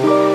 oh.